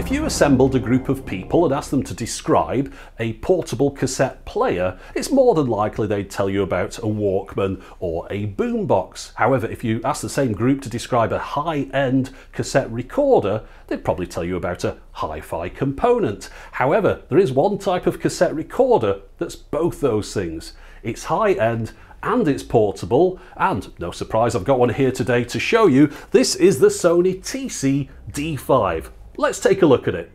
If you assembled a group of people and asked them to describe a portable cassette player, it's more than likely they'd tell you about a Walkman or a boombox. However, if you ask the same group to describe a high-end cassette recorder, they'd probably tell you about a hi-fi component. However, there is one type of cassette recorder that's both those things. It's high-end and it's portable and no surprise I've got one here today to show you. This is the Sony TC D5. Let's take a look at it.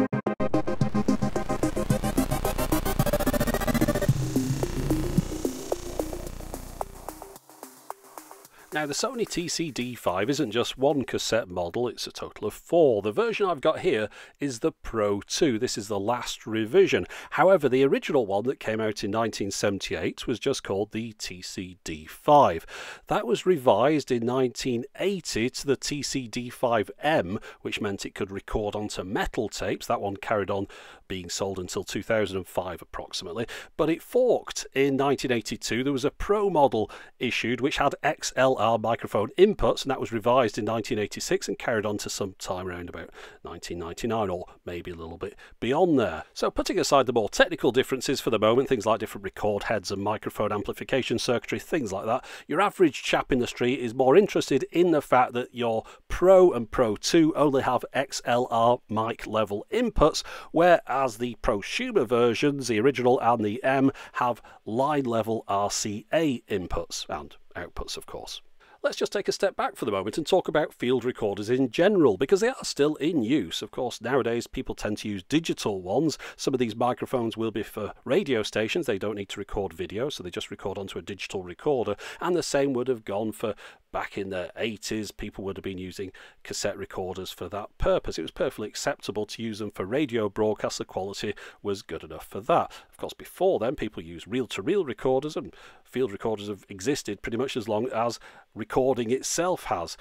Now the Sony TC-D5 isn't just one cassette model, it's a total of four. The version I've got here is the Pro 2. This is the last revision. However, the original one that came out in 1978 was just called the TC-D5. That was revised in 1980 to the TC-D5M, which meant it could record onto metal tapes. That one carried on being sold until 2005 approximately, but it forked in 1982. There was a Pro model issued which had XLR microphone inputs, and that was revised in 1986 and carried on to some time around about 1999 or maybe a little bit beyond there. So, putting aside the more technical differences for the moment, things like different record heads and microphone amplification circuitry, things like that, your average chap in the street is more interested in the fact that your Pro and Pro 2 only have XLR mic level inputs, whereas the prosumer versions, the original and the M, have line level RCA inputs and outputs, of course let's just take a step back for the moment and talk about field recorders in general because they are still in use. Of course, nowadays people tend to use digital ones. Some of these microphones will be for radio stations, they don't need to record video, so they just record onto a digital recorder. And the same would have gone for back in the 80s, people would have been using cassette recorders for that purpose. It was perfectly acceptable to use them for radio broadcasts. The quality was good enough for that. Of course, before then, people used reel to reel recorders, and field recorders have existed pretty much as long as recording itself has.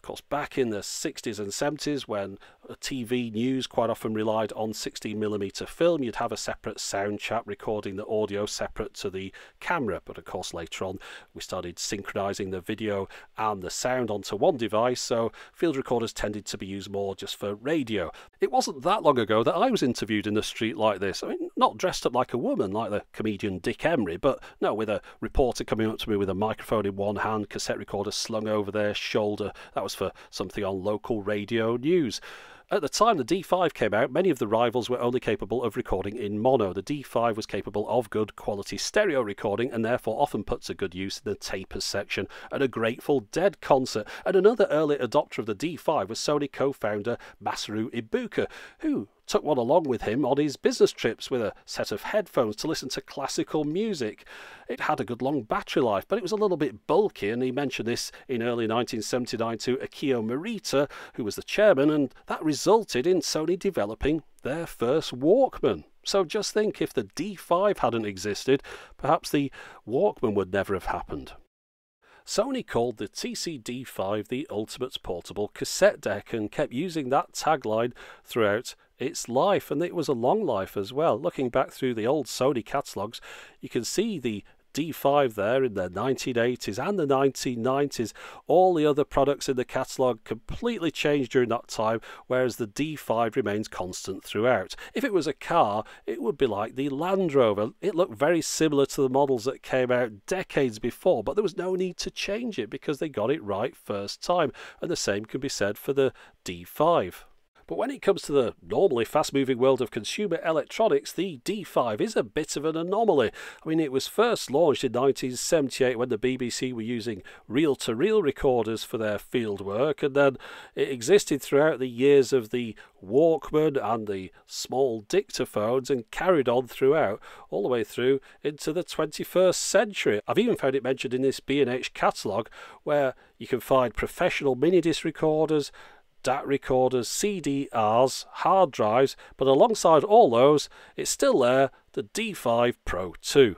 Of course, back in the 60s and 70s, when TV news quite often relied on 16mm film, you'd have a separate sound chap recording the audio separate to the camera. But of course, later on, we started synchronizing the video and the sound onto one device, so field recorders tended to be used more just for radio. It wasn't that long ago that I was interviewed in the street like this. I mean, not dressed up like a woman like the comedian Dick Emery, but no, with a reporter coming up to me with a microphone in one hand, cassette recorder slung over their shoulder. That was was for something on local radio news. At the time the D5 came out, many of the rivals were only capable of recording in mono. The D5 was capable of good quality stereo recording and therefore often put to good use in the tapers section at a Grateful Dead concert. And another early adopter of the D5 was Sony co founder Masaru Ibuka, who took one along with him on his business trips with a set of headphones to listen to classical music. It had a good long battery life, but it was a little bit bulky, and he mentioned this in early 1979 to Akio Morita, who was the chairman, and that resulted in Sony developing their first Walkman. So just think if the D5 hadn't existed, perhaps the Walkman would never have happened. Sony called the TC-D5 the ultimate portable cassette deck and kept using that tagline throughout its life, and it was a long life as well. Looking back through the old Sony catalogues, you can see the D5 there in the 1980s and the 1990s. All the other products in the catalogue completely changed during that time, whereas the D5 remains constant throughout. If it was a car, it would be like the Land Rover. It looked very similar to the models that came out decades before, but there was no need to change it because they got it right first time. And the same can be said for the D5. But when it comes to the normally fast moving world of consumer electronics, the D5 is a bit of an anomaly. I mean, it was first launched in 1978 when the BBC were using reel to reel recorders for their field work, and then it existed throughout the years of the Walkman and the small dictaphones and carried on throughout, all the way through into the 21st century. I've even found it mentioned in this B&H catalogue where you can find professional mini disc recorders DAT recorders, CDRs, hard drives, but alongside all those, it's still there, the D5 Pro 2.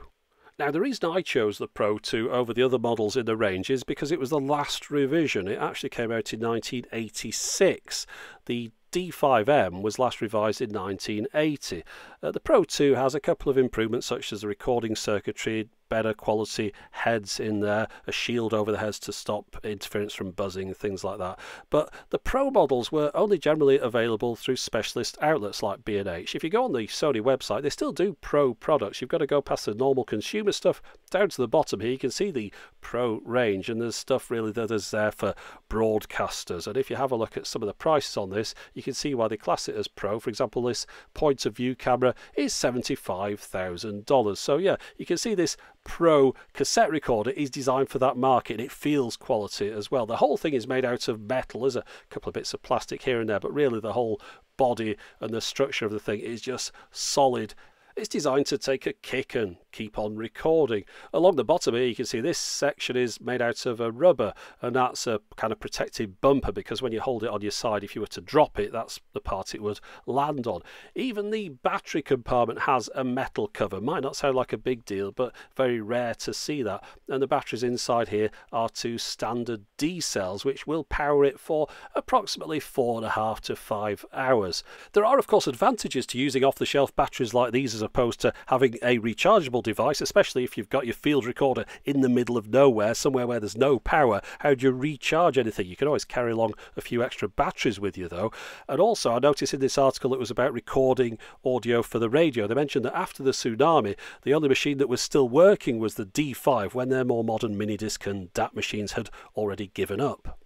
Now, the reason I chose the Pro 2 over the other models in the range is because it was the last revision. It actually came out in 1986. The D5M was last revised in 1980. Uh, the Pro 2 has a couple of improvements such as the recording circuitry, better quality heads in there, a shield over the heads to stop interference from buzzing, things like that. But the Pro models were only generally available through specialist outlets like B&H. If you go on the Sony website, they still do Pro products. You've got to go past the normal consumer stuff down to the bottom here. You can see the Pro range, and there's stuff really that is there for broadcasters. And if you have a look at some of the prices on this, you can see why they class it as Pro. For example, this point of view camera is $75,000. So yeah, you can see this Pro cassette recorder is designed for that market and it feels quality as well. The whole thing is made out of metal. There's a couple of bits of plastic here and there, but really the whole body and the structure of the thing is just solid it's designed to take a kick and keep on recording. Along the bottom here you can see this section is made out of a rubber and that's a kind of protective bumper because when you hold it on your side if you were to drop it that's the part it would land on. Even the battery compartment has a metal cover. Might not sound like a big deal but very rare to see that and the batteries inside here are two standard D cells which will power it for approximately four and a half to five hours. There are of course advantages to using off the shelf batteries like these opposed to having a rechargeable device, especially if you've got your field recorder in the middle of nowhere, somewhere where there's no power. How do you recharge anything? You can always carry along a few extra batteries with you, though. And also, I noticed in this article it was about recording audio for the radio. They mentioned that after the tsunami, the only machine that was still working was the D5 when their more modern mini disc and DAT machines had already given up.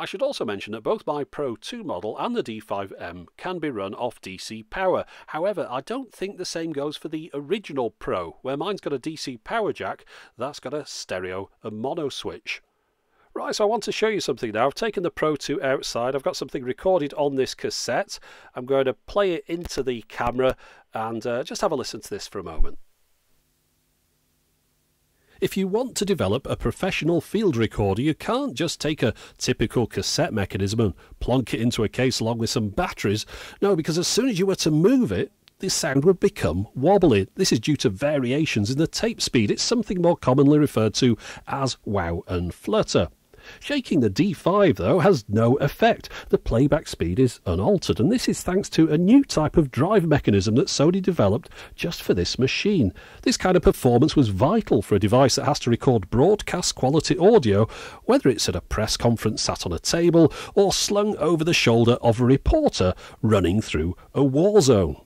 I should also mention that both my Pro 2 model and the D5M can be run off DC power. However, I don't think the same goes for the original Pro, where mine's got a DC power jack, that's got a stereo and mono switch. Right, so I want to show you something now. I've taken the Pro 2 outside. I've got something recorded on this cassette. I'm going to play it into the camera and uh, just have a listen to this for a moment. If you want to develop a professional field recorder, you can't just take a typical cassette mechanism and plonk it into a case along with some batteries. No, because as soon as you were to move it, the sound would become wobbly. This is due to variations in the tape speed. It's something more commonly referred to as wow and flutter. Shaking the D5, though, has no effect. The playback speed is unaltered, and this is thanks to a new type of drive mechanism that Sony developed just for this machine. This kind of performance was vital for a device that has to record broadcast quality audio, whether it's at a press conference sat on a table or slung over the shoulder of a reporter running through a war zone.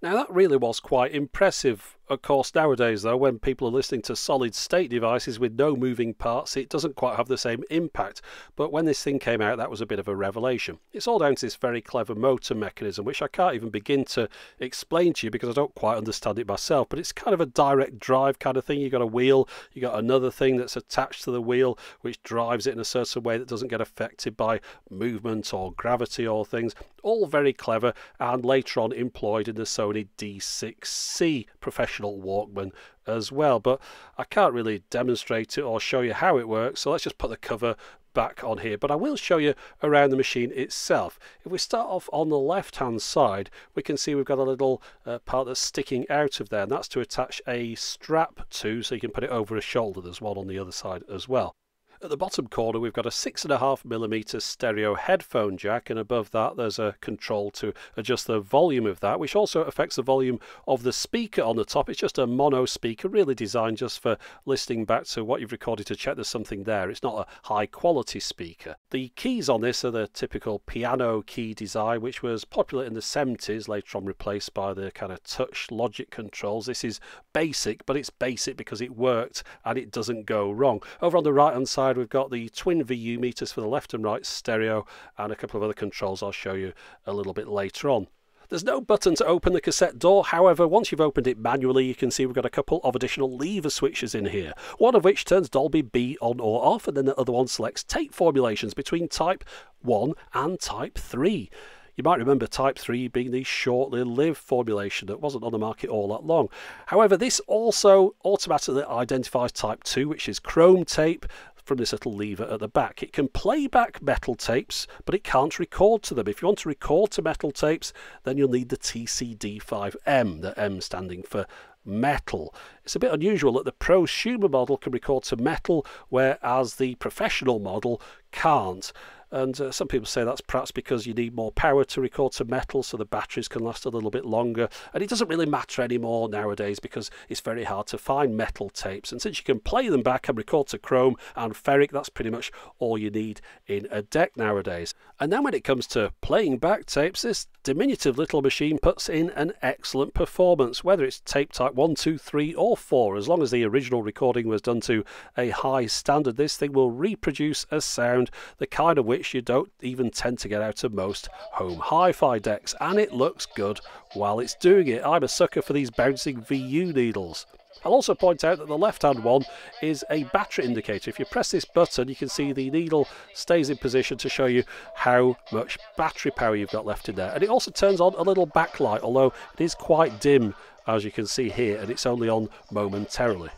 Now, that really was quite impressive of course, nowadays, though, when people are listening to solid state devices with no moving parts, it doesn't quite have the same impact. But when this thing came out, that was a bit of a revelation. It's all down to this very clever motor mechanism, which I can't even begin to explain to you because I don't quite understand it myself. But it's kind of a direct drive kind of thing. You've got a wheel, you've got another thing that's attached to the wheel, which drives it in a certain way that doesn't get affected by movement or gravity or things. All very clever and later on employed in the Sony D6C professional professional Walkman as well. But I can't really demonstrate it or show you how it works, so let's just put the cover back on here. But I will show you around the machine itself. If we start off on the left hand side we can see we've got a little uh, part that's sticking out of there and that's to attach a strap to so you can put it over a shoulder. There's one on the other side as well at the bottom corner, we've got a 6.5mm stereo headphone jack, and above that, there's a control to adjust the volume of that, which also affects the volume of the speaker on the top. It's just a mono speaker, really designed just for listening back to what you've recorded to check there's something there. It's not a high quality speaker. The keys on this are the typical piano key design, which was popular in the 70s, later on replaced by the kind of touch logic controls. This is basic, but it's basic because it worked and it doesn't go wrong. Over on the right hand side, side we've got the twin VU meters for the left and right stereo and a couple of other controls I'll show you a little bit later on. There's no button to open the cassette door, however, once you've opened it manually, you can see we've got a couple of additional lever switches in here. One of which turns Dolby B on or off, and then the other one selects tape formulations between Type 1 and Type 3. You might remember Type 3 being the shortly lived formulation that wasn't on the market all that long. However, this also automatically identifies Type 2, which is chrome tape, from this little lever at the back. It can play back metal tapes, but it can't record to them. If you want to record to metal tapes, then you'll need the TCD5M, the M standing for metal. It's a bit unusual that the prosumer model can record to metal, whereas the professional model can't. And uh, some people say that's perhaps because you need more power to record to metal so the batteries can last a little bit longer. And it doesn't really matter anymore nowadays because it's very hard to find metal tapes. And since you can play them back and record to chrome and ferric that's pretty much all you need in a deck nowadays. And then when it comes to playing back tapes this diminutive little machine puts in an excellent performance whether it's tape type 1 2 3 or 4 as long as the original recording was done to a high standard this thing will reproduce a sound the kind of which you don't even tend to get out of most home hi-fi decks and it looks good while it's doing it. I'm a sucker for these bouncing VU needles. I'll also point out that the left hand one is a battery indicator. If you press this button you can see the needle stays in position to show you how much battery power you've got left in there and it also turns on a little backlight although it is quite dim as you can see here and it's only on momentarily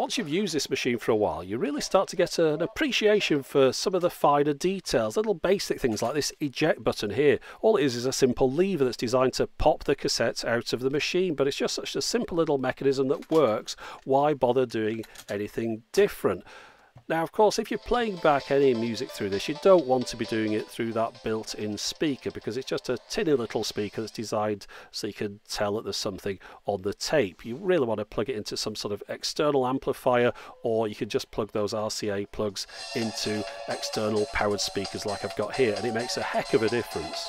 once you've used this machine for a while, you really start to get an appreciation for some of the finer details, little basic things like this eject button here. All it is is a simple lever that's designed to pop the cassettes out of the machine, but it's just such a simple little mechanism that works. Why bother doing anything different? Now, of course, if you're playing back any music through this, you don't want to be doing it through that built-in speaker because it's just a tinny little speaker that's designed so you can tell that there's something on the tape. You really want to plug it into some sort of external amplifier or you can just plug those RCA plugs into external powered speakers like I've got here and it makes a heck of a difference.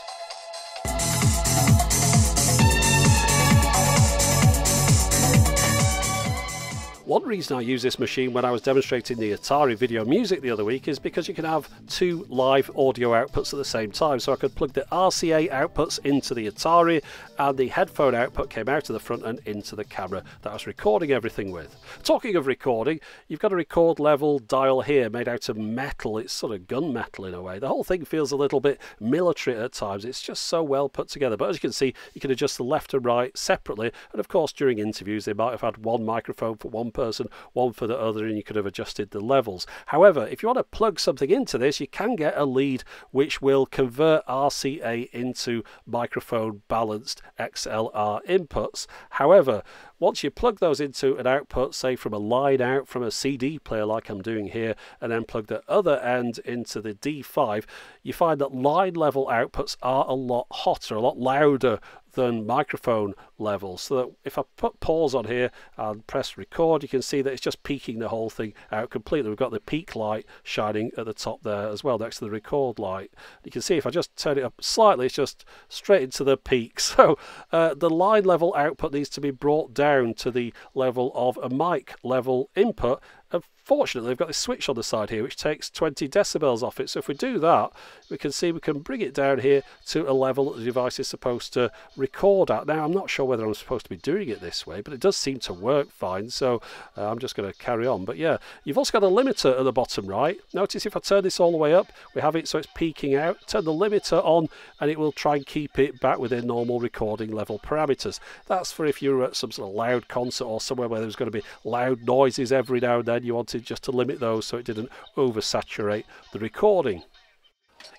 One reason I use this machine when I was demonstrating the Atari video music the other week is because you can have two live audio outputs at the same time. So I could plug the RCA outputs into the Atari and the headphone output came out of the front and into the camera that I was recording everything with. Talking of recording, you've got a record level dial here made out of metal. It's sort of gunmetal in a way. The whole thing feels a little bit military at times. It's just so well put together. But as you can see, you can adjust the left and right separately. And of course, during interviews, they might have had one microphone for one person person, one for the other, and you could have adjusted the levels. However, if you want to plug something into this, you can get a lead which will convert RCA into microphone balanced XLR inputs. However, once you plug those into an output, say from a line out from a CD player like I'm doing here, and then plug the other end into the D5, you find that line level outputs are a lot hotter, a lot louder than microphone levels. So that if I put pause on here and press record, you can see that it's just peaking the whole thing out completely. We've got the peak light shining at the top there as well, next to the record light. You can see if I just turn it up slightly, it's just straight into the peak. So uh, the line level output needs to be brought down to the level of a mic level input Unfortunately, they've got this switch on the side here which takes 20 decibels off it. So if we do that, we can see we can bring it down here to a level that the device is supposed to record at. Now, I'm not sure whether I'm supposed to be doing it this way, but it does seem to work fine. So uh, I'm just going to carry on. But yeah, you've also got a limiter at the bottom right. Notice if I turn this all the way up, we have it so it's peaking out. Turn the limiter on and it will try and keep it back within normal recording level parameters. That's for if you're at some sort of loud concert or somewhere where there's going to be loud noises every now and then. You wanted just to limit those so it didn't oversaturate the recording.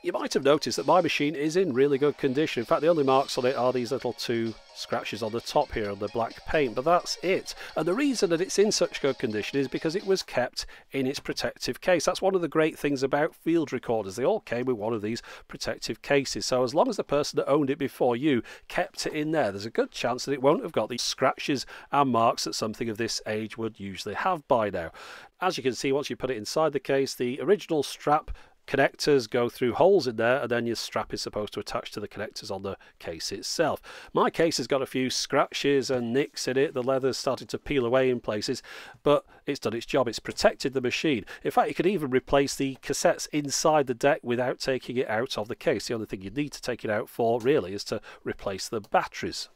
You might have noticed that my machine is in really good condition. In fact, the only marks on it are these little two scratches on the top here on the black paint, but that's it. And the reason that it's in such good condition is because it was kept in its protective case. That's one of the great things about field recorders. They all came with one of these protective cases. So as long as the person that owned it before you kept it in there, there's a good chance that it won't have got these scratches and marks that something of this age would usually have by now. As you can see, once you put it inside the case, the original strap connectors go through holes in there and then your strap is supposed to attach to the connectors on the case itself. My case has got a few scratches and nicks in it, the leather's started to peel away in places, but it's done its job, it's protected the machine. In fact, you can even replace the cassettes inside the deck without taking it out of the case. The only thing you need to take it out for really is to replace the batteries.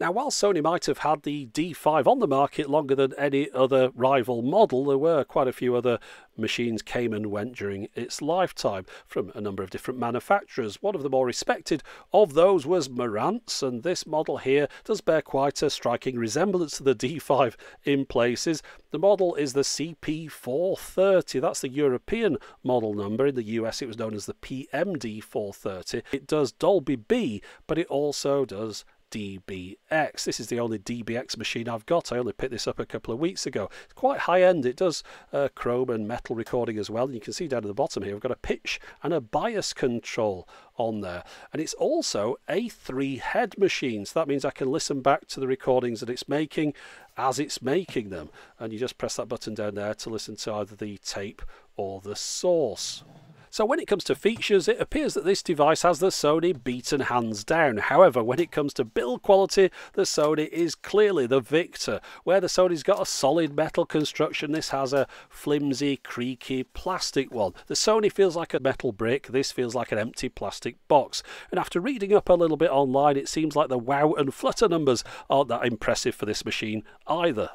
Now, while Sony might have had the D5 on the market longer than any other rival model, there were quite a few other machines came and went during its lifetime from a number of different manufacturers. One of the more respected of those was Marantz, and this model here does bear quite a striking resemblance to the D5 in places. The model is the CP430, that's the European model number. In the US, it was known as the PMD430. It does Dolby B, but it also does DBX. This is the only DBX machine I've got. I only picked this up a couple of weeks ago. It's quite high end. It does uh, chrome and metal recording as well. And you can see down at the bottom here, we've got a pitch and a bias control on there. And it's also a three head machine. So that means I can listen back to the recordings that it's making as it's making them. And you just press that button down there to listen to either the tape or the source. So when it comes to features, it appears that this device has the Sony beaten hands down. However, when it comes to build quality, the Sony is clearly the victor. Where the Sony's got a solid metal construction, this has a flimsy, creaky plastic one. The Sony feels like a metal brick, this feels like an empty plastic box. And after reading up a little bit online, it seems like the wow and flutter numbers aren't that impressive for this machine either.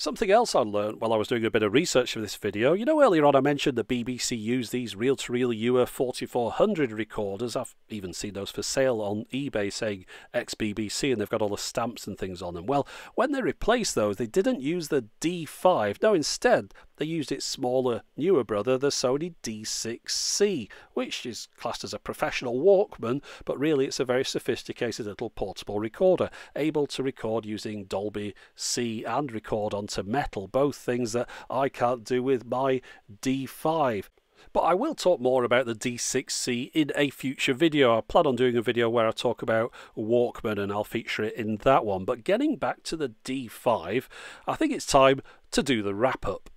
Something else I learned while I was doing a bit of research for this video, you know earlier on I mentioned the BBC used these reel-to-reel Uher 4400 recorders, I've even seen those for sale on eBay saying ex-BBC and they've got all the stamps and things on them. Well, when they replaced those they didn't use the D5, no instead they used its smaller, newer brother, the Sony D6C, which is classed as a professional Walkman, but really it's a very sophisticated little portable recorder, able to record using Dolby C and record onto metal, both things that I can't do with my D5. But I will talk more about the D6C in a future video. I plan on doing a video where I talk about Walkman and I'll feature it in that one. But getting back to the D5, I think it's time to do the wrap up.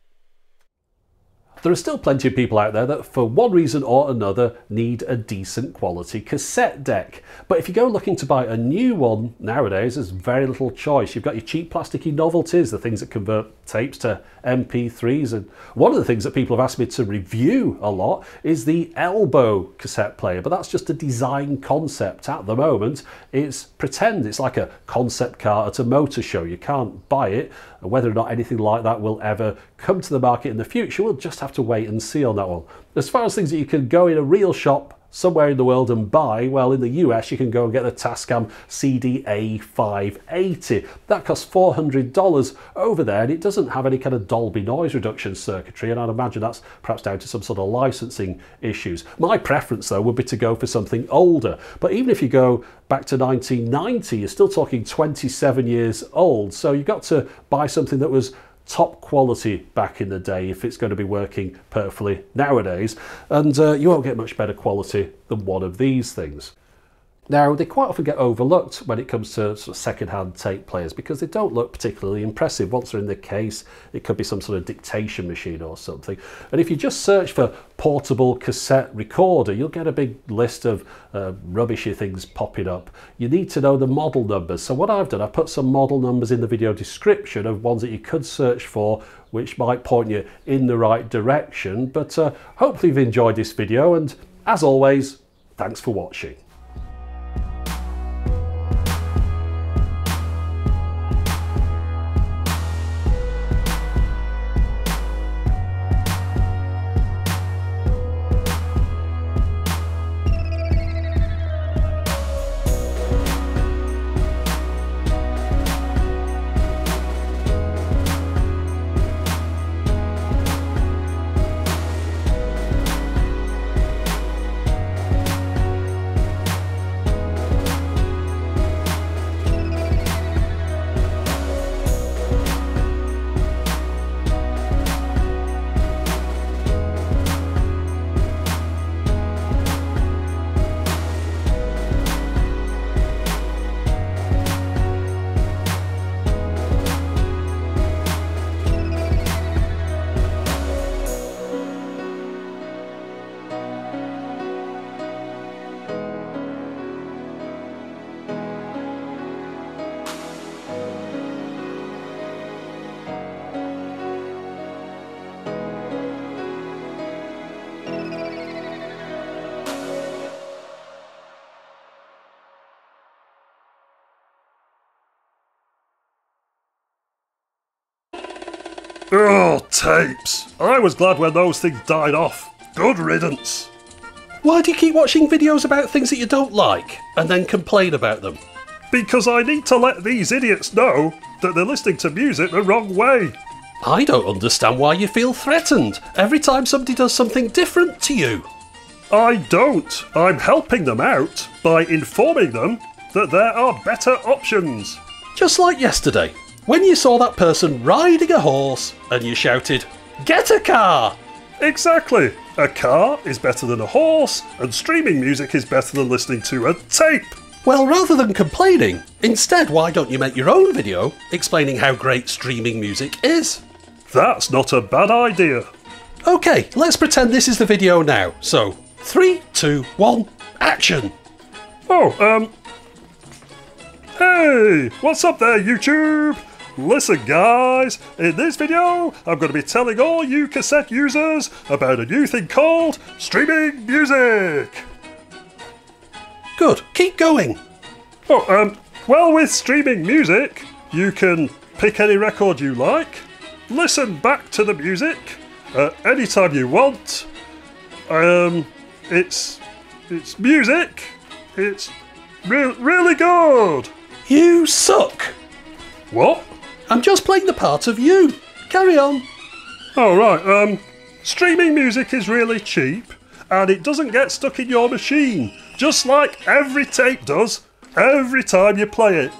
There are still plenty of people out there that, for one reason or another, need a decent quality cassette deck. But if you go looking to buy a new one nowadays, there's very little choice. You've got your cheap plasticky novelties, the things that convert tapes to MP3s. And one of the things that people have asked me to review a lot is the Elbow cassette player. But that's just a design concept at the moment. It's pretend, it's like a concept car at a motor show. You can't buy it. Whether or not anything like that will ever come to the market in the future, we'll just have to wait and see on that one. As far as things that you can go in a real shop somewhere in the world and buy, well, in the US, you can go and get the Tascam CDA580. That costs $400 over there, and it doesn't have any kind of Dolby noise reduction circuitry, and I'd imagine that's perhaps down to some sort of licensing issues. My preference, though, would be to go for something older. But even if you go back to 1990, you're still talking 27 years old, so you've got to buy something that was top quality back in the day if it's going to be working perfectly nowadays and uh, you won't get much better quality than one of these things. Now, they quite often get overlooked when it comes to sort of second-hand tape players because they don't look particularly impressive. Once they're in the case, it could be some sort of dictation machine or something. And if you just search for portable cassette recorder, you'll get a big list of uh, rubbishy things popping up. You need to know the model numbers. So what I've done, I've put some model numbers in the video description of ones that you could search for which might point you in the right direction. But uh, hopefully you've enjoyed this video and as always, thanks for watching. Oh, tapes. I was glad when those things died off. Good riddance. Why do you keep watching videos about things that you don't like and then complain about them? Because I need to let these idiots know that they're listening to music the wrong way. I don't understand why you feel threatened every time somebody does something different to you. I don't. I'm helping them out by informing them that there are better options. Just like yesterday, when you saw that person riding a horse and you shouted, Get a car! Exactly. A car is better than a horse, and streaming music is better than listening to a tape. Well, rather than complaining, instead, why don't you make your own video explaining how great streaming music is? That's not a bad idea. Okay, let's pretend this is the video now. So, three, two, one, action! Oh, um. Hey, what's up there, YouTube? Listen, guys, in this video, I'm going to be telling all you cassette users about a new thing called streaming music. Good, keep going. Oh, um, well, with streaming music, you can pick any record you like, listen back to the music at any time you want. Um, it's it's music. It's re- really good. You suck! What? I'm just playing the part of you. Carry on. Oh right. Um, streaming music is really cheap, and it doesn't get stuck in your machine, just like every tape does. Every time you play it.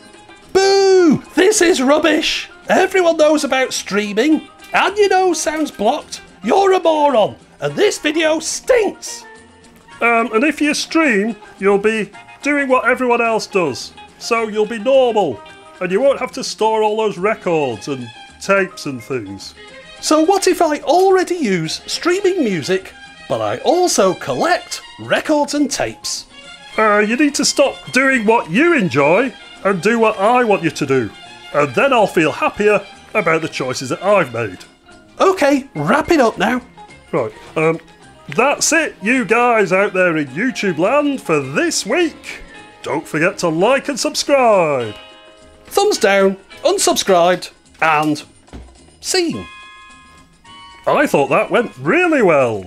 Boo! This is rubbish! Everyone knows about streaming, and you know sounds blocked. You're a moron, and this video stinks! Um, and if you stream, you'll be doing what everyone else does. So you'll be normal, and you won't have to store all those records and tapes and things. So, what if I already use streaming music, but I also collect records and tapes? Uh, you need to stop doing what you enjoy and do what I want you to do. And then I'll feel happier about the choices that I've made. Okay, wrap it up now. Right, um, that's it, you guys out there in YouTube land for this week. Don't forget to like and subscribe. Thumbs down, unsubscribed, and scene. I thought that went really well.